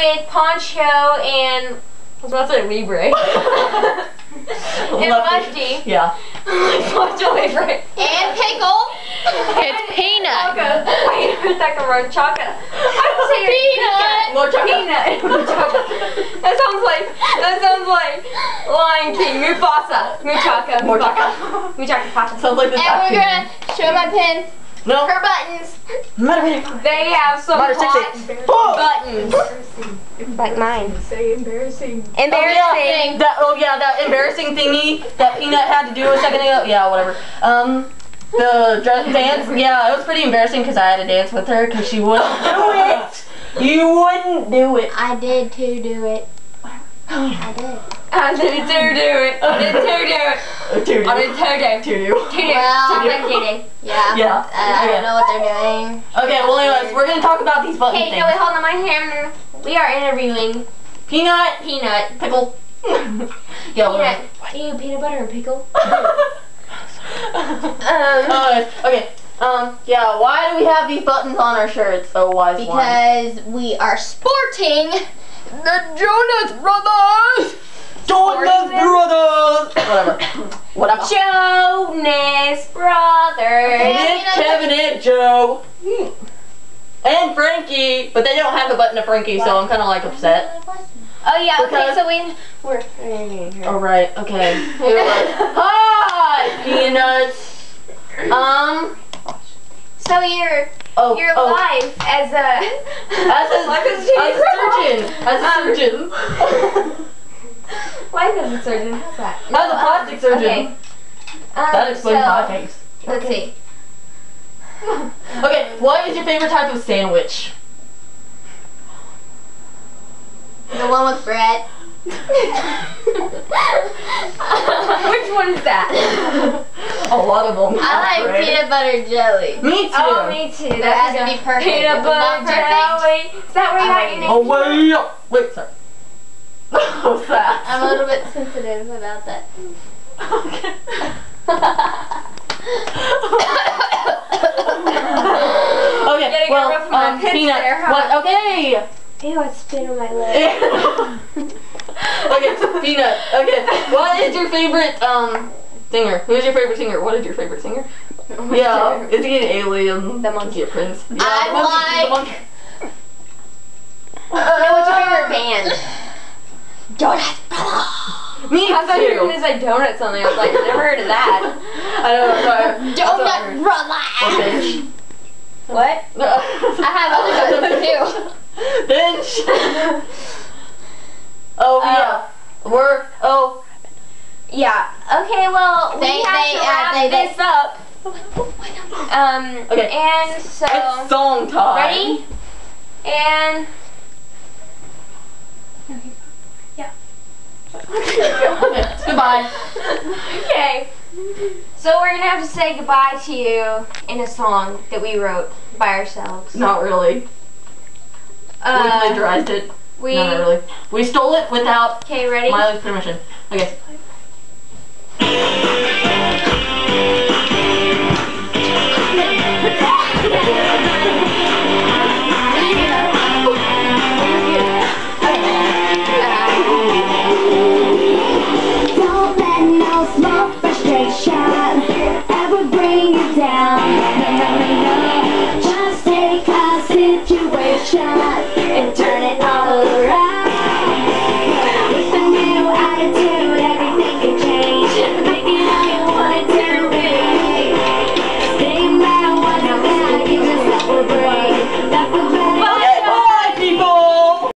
with Pancho and I was about to say Libre. and Love Musty. Yeah. Pancho Libre. And pickle. It's peanut. Chocolate. Wait a second, more chocolate. I would say Peanut. More chocolate. Peanut. More. That sounds like that sounds like Lion King. Mufasa. Muchaka. More Mufasa. Muchaka. Mufasa. Sounds like this. And we're gonna show my pin. No. Her buttons. They have some hot. Buttons. Like mine. Say embarrassing. Oh Embarrassing. yeah, that, oh yeah, that embarrassing thingy that Peanut had to do a second ago. Yeah, whatever. Um, the dress dance. Yeah, it was pretty embarrassing because I had to dance with her because she wouldn't do it. You wouldn't do it. I did too do it. I did. I did to do it. I did to do it. Tudu. I did to do. Tudu. To do. Well, To do. Yeah. Yeah. Uh, I don't know what they're doing. Okay, well anyways, we're gonna talk about these button Hey, things. no, wait, hold on. My hammer. We are interviewing Peanut, Peanut. pickle. yeah, whatever. Peanut. Ew, peanut butter and pickle. um, okay. Um, yeah, why do we have these buttons on our shirts? Oh, wise one. Because we are sporting the Jonas Brothers. Jonas Brothers! Whatever. Whatever. Jonas Brothers. Nick, Kevin, and Joe. And Frankie. But they don't have the button of Frankie, so I'm kind of like upset. Oh yeah. Okay, Because- so we we're. Alright, okay. Hi, Peanuts. Um, So your oh, your oh. life as a As a, Life as as a surgeon. As a surgeon. life as a surgeon. How's that? As a plastic surgeon. Okay. Um, That explains so, my face. Let's see. Okay, what is your favorite type of sandwich? The one with bread. Which one is that? A lot of them. I like Right? peanut butter jelly. Me oh, too. Oh, me too. That has to be perfect. Peanut it's butter jelly. Is that where you I got your it. name? Oh wait, wait, sorry. What's that? I'm a little bit sensitive about that. okay, Getting a well, rough amount of hits peanut. there, huh? What? Okay. Ew, I spit on my leg. okay, peanut. Okay, what is your favorite um singer? Who's your favorite singer? What is your favorite singer? Yeah, is he an alien? The monkey. Yeah, Prince. Yeah, I the monkey, the like- monkey. no, what's your favorite band? Brothers. Me I thought you were too. gonna say donut something. I was like, never heard of that. I don't know. Donut Brothers. Bench. What? I have other buttons too. Bench. oh yeah. We're oh Yeah. Okay. Well, we They- have they- to wrap they- they- this up. Um. Okay. And so. it's song time. Ready? And. okay. Goodbye. Okay. So we're gonna have to say goodbye to you in a song that we wrote by ourselves. Not really. we Uh, plagiarized it. we. Not really. We stole it without Okay. Ready? Miley's permission. Okay.